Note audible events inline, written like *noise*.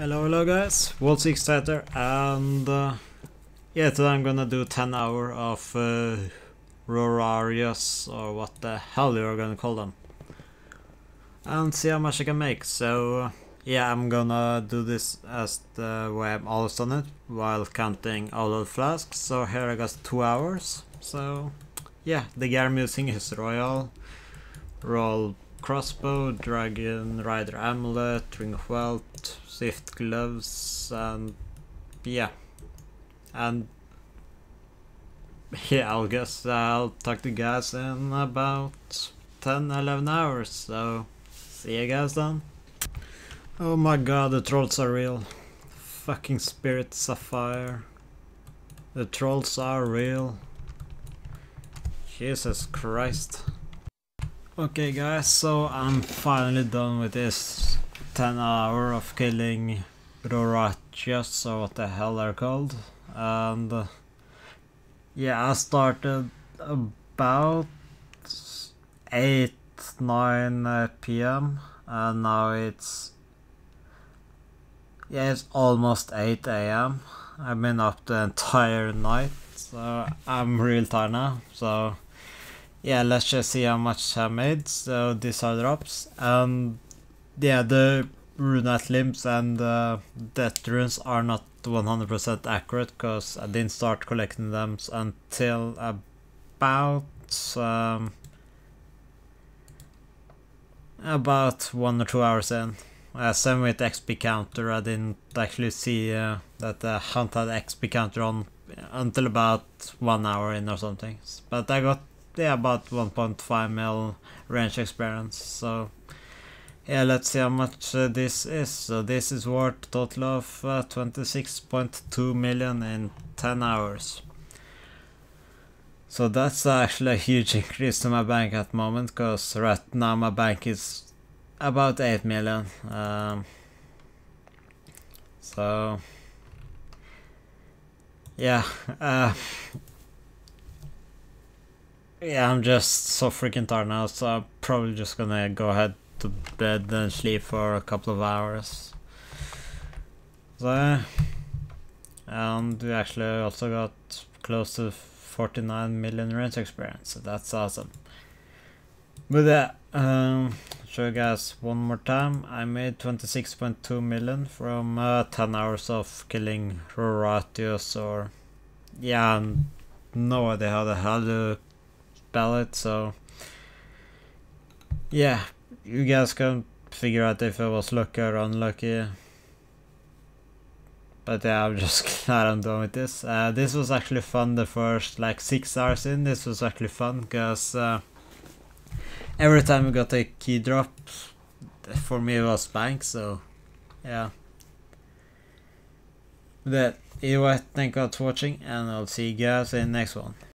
Hello, hello guys, Wall 6 Tater, and uh, yeah, today I'm gonna do 10 hour of uh, Rorarius, or what the hell you're gonna call them, and see how much I can make. So uh, yeah, I'm gonna do this as the way I'm always it, while counting all of the flasks. So here I got 2 hours, so yeah, the gear I'm using is Royal, Roll Crossbow, Dragon Rider Amulet, Ring of Wealth, Swift Gloves, and yeah. And *laughs* yeah, I'll guess I'll talk to you guys in about 10 11 hours, so see you guys then. Oh my god, the trolls are real. Fucking Spirit Sapphire. The trolls are real. Jesus Christ. Okay guys, so I'm finally done with this 10 hour of killing Rorachas or what the hell they're called. And uh, yeah, I started about 8 9 uh, p.m. and now it's yeah, it's almost 8 a.m. I've been up the entire night, so I'm real tired now. So yeah, let's just see how much I made. So these are drops, and yeah, the runite limbs and uh, death runes are not 100% accurate because I didn't start collecting them until about um, about one or two hours in. Uh, same with XP counter, I didn't actually see uh, that the hunt had XP counter on until about one hour in or something. But I got yeah about 1.5 mil range experience. So yeah, let's see how much uh, this is. So this is worth total of uh, 26.2 million in 10 hours. So that's actually a huge increase to my bank at the moment, because right now my bank is about 8 million. Um, so yeah, uh, yeah, I'm just so freaking tired now, so I'm probably just gonna go ahead to bed and sleep for a couple of hours. So, and we actually also got close to 49 million range experience, so that's awesome. But yeah, um, show you guys one more time. I made 26.2 million from uh, 10 hours of killing Roratius or yeah, no idea how the hell to it, so yeah, you guys can figure out if it was lucky or unlucky. But yeah, I'm *laughs* just glad I'm done with this. Uh, this was actually fun the first like 6 hours in. This was actually fun because uh, every time we got a key drop, for me it was bank, so yeah. But anyway, thank God for watching and I'll see you guys in the next one.